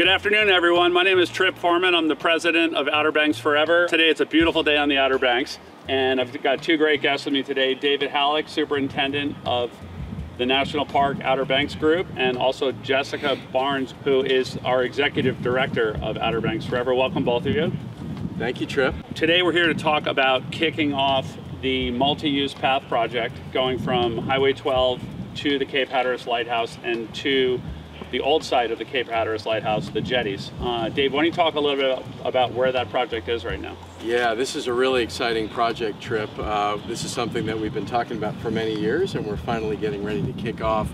Good afternoon, everyone. My name is Trip Forman. I'm the president of Outer Banks Forever. Today it's a beautiful day on the Outer Banks, and I've got two great guests with me today. David Hallac, superintendent of the National Park Outer Banks Group, and also Jessica Barnes, who is our executive director of Outer Banks Forever. Welcome, both of you. Thank you, Trip. Today we're here to talk about kicking off the multi-use path project going from Highway 12 to the Cape Hatteras Lighthouse and to the old site of the Cape Hatteras Lighthouse, the jetties. Uh, Dave, why don't you talk a little bit about where that project is right now? Yeah, this is a really exciting project trip. Uh, this is something that we've been talking about for many years and we're finally getting ready to kick off.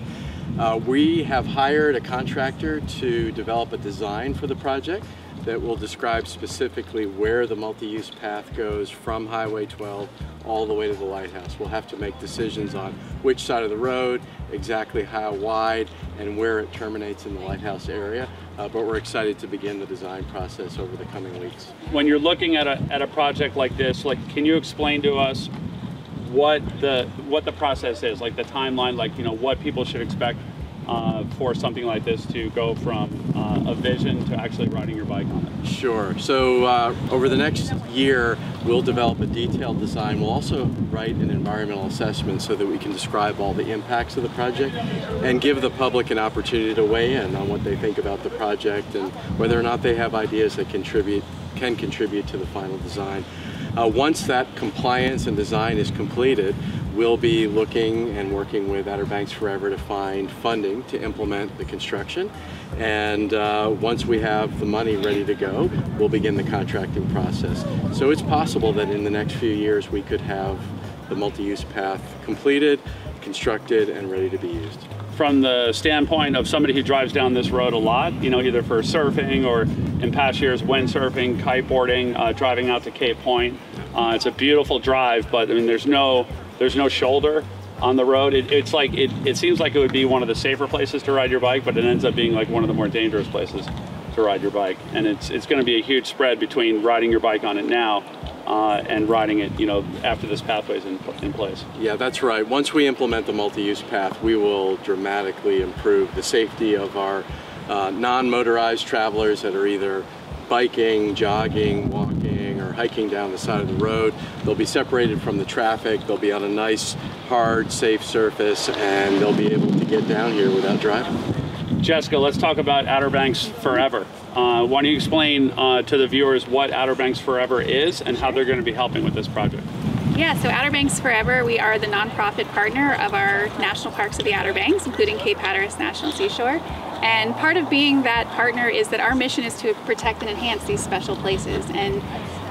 Uh, we have hired a contractor to develop a design for the project that will describe specifically where the multi-use path goes from Highway 12 all the way to the lighthouse. We'll have to make decisions on which side of the road, exactly how wide, and where it terminates in the lighthouse area. Uh, but we're excited to begin the design process over the coming weeks. When you're looking at a, at a project like this, like, can you explain to us what the what the process is, like the timeline, like you know what people should expect uh, for something like this to go from uh, a vision to actually riding your bike on it? Sure. So uh, over the next year, we'll develop a detailed design. We'll also write an environmental assessment so that we can describe all the impacts of the project and give the public an opportunity to weigh in on what they think about the project and whether or not they have ideas that contribute can contribute to the final design. Uh, once that compliance and design is completed, we'll be looking and working with Outer Banks Forever to find funding to implement the construction. And uh, once we have the money ready to go, we'll begin the contracting process. So it's possible that in the next few years we could have the multi-use path completed, constructed, and ready to be used from the standpoint of somebody who drives down this road a lot, you know, either for surfing or in past years windsurfing, kiteboarding, uh, driving out to Cape Point. Uh, it's a beautiful drive, but I mean, there's no there's no shoulder on the road. It, it's like it, it seems like it would be one of the safer places to ride your bike, but it ends up being like one of the more dangerous places to ride your bike. And it's it's going to be a huge spread between riding your bike on it now uh, and riding it, you know, after this pathway is in, in place. Yeah, that's right. Once we implement the multi-use path, we will dramatically improve the safety of our uh, non-motorized travelers that are either biking, jogging, walking, hiking down the side of the road. They'll be separated from the traffic. They'll be on a nice, hard, safe surface, and they'll be able to get down here without driving. Jessica, let's talk about Outer Banks Forever. Uh, why don't you explain uh, to the viewers what Outer Banks Forever is and how they're going to be helping with this project? Yeah, so Outer Banks Forever, we are the nonprofit partner of our national parks of the Outer Banks, including Cape Hatteras National Seashore. And part of being that partner is that our mission is to protect and enhance these special places. And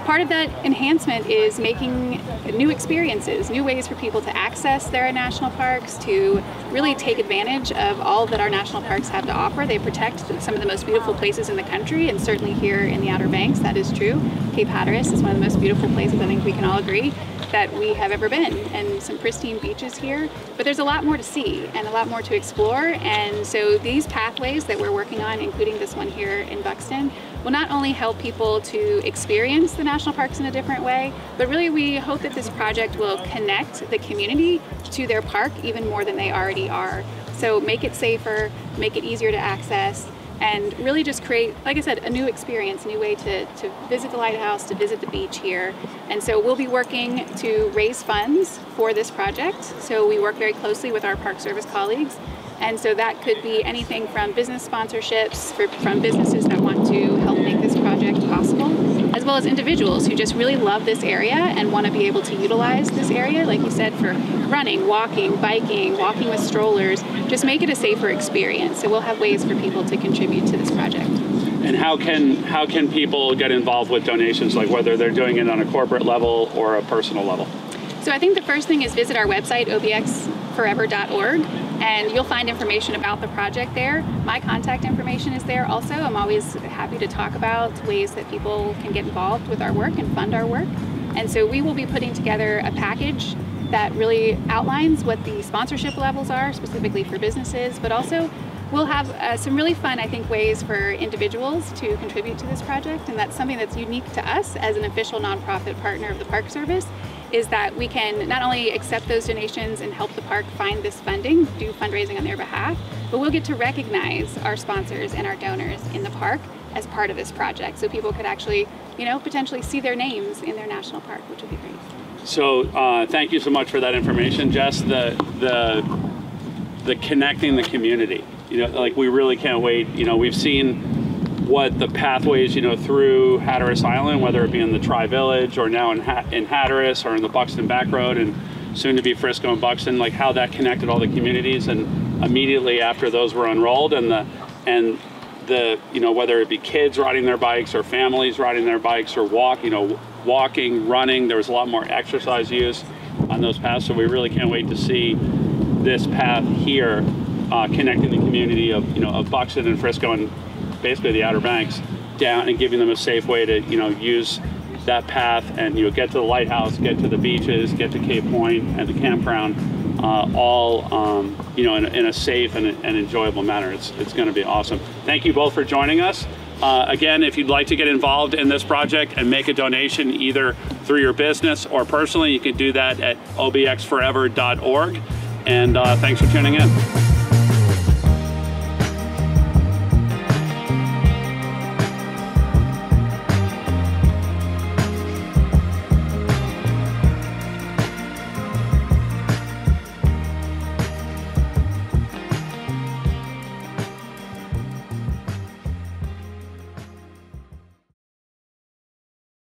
part of that enhancement is making new experiences, new ways for people to access their national parks, to really take advantage of all that our national parks have to offer. They protect some of the most beautiful places in the country, and certainly here in the Outer Banks, that is true. Cape Hatteras is one of the most beautiful places I think we can all agree that we have ever been, and some pristine beaches here. But there's a lot more to see and a lot more to explore, and so these pathways that we're working on, including this one here in Buxton, will not only help people to experience the national parks in a different way, but really we hope that this project will connect the community to their park even more than they already are. So make it safer, make it easier to access, and really just create, like I said, a new experience, a new way to, to visit the lighthouse, to visit the beach here. And so we'll be working to raise funds for this project. So we work very closely with our Park Service colleagues and so that could be anything from business sponsorships for, from businesses that want to help make this project possible, as well as individuals who just really love this area and want to be able to utilize this area, like you said, for running, walking, biking, walking with strollers, just make it a safer experience. So we'll have ways for people to contribute to this project. And how can how can people get involved with donations, like whether they're doing it on a corporate level or a personal level? So I think the first thing is visit our website, obxforever.org, and you'll find information about the project there. My contact information is there also. I'm always happy to talk about ways that people can get involved with our work and fund our work. And so we will be putting together a package that really outlines what the sponsorship levels are, specifically for businesses, but also we'll have uh, some really fun, I think, ways for individuals to contribute to this project, and that's something that's unique to us as an official nonprofit partner of the Park Service, is that we can not only accept those donations and help the park find this funding, do fundraising on their behalf, but we'll get to recognize our sponsors and our donors in the park as part of this project. So people could actually, you know, potentially see their names in their national park, which would be great. So uh, thank you so much for that information, Jess. The the the connecting the community. You know, like we really can't wait. You know, we've seen what the pathways, you know, through Hatteras Island, whether it be in the Tri Village or now in ha- in Hatteras or in the Buxton Back Road and soon to be Frisco and Buxton, like how that connected all the communities and immediately after those were unrolled and the and the you know whether it be kids riding their bikes or families riding their bikes or walk you know walking running there was a lot more exercise use on those paths. So we really can't wait to see this path here uh, connecting the community of you know of Buxton and Frisco and basically the Outer Banks down and giving them a safe way to you know use that path and you know get to the lighthouse, get to the beaches, get to Cape Point and the campground, uh, all um, you know in, in, a safe and, and enjoyable manner. It's it's going to be awesome. Thank you both for joining us. Uh, again, if you'd like to get involved in this project and make a donation either through your business or personally, you can do that at obxforever.org. And uh, thanks for tuning in.